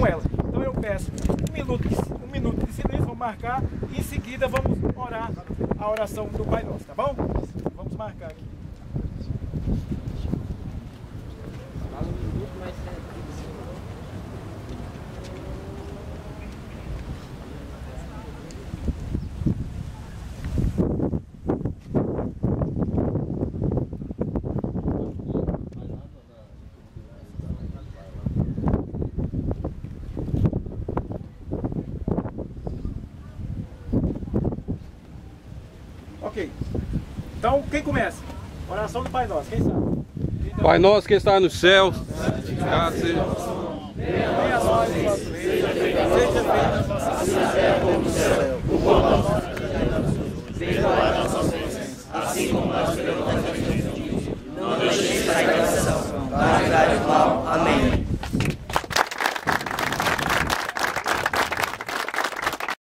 com ela. Então eu peço um minuto, um minuto de silêncio, vamos marcar e em seguida vamos orar a oração do Pai Nosso, tá bom? Vamos marcar aqui. Ok. Então, quem começa? Oração do Pai Nosso, quem sabe? Pai nosso que está no céu, santificado seja. Venha a nós seja feita a como no céu. O pão nosso nos dai assim como nós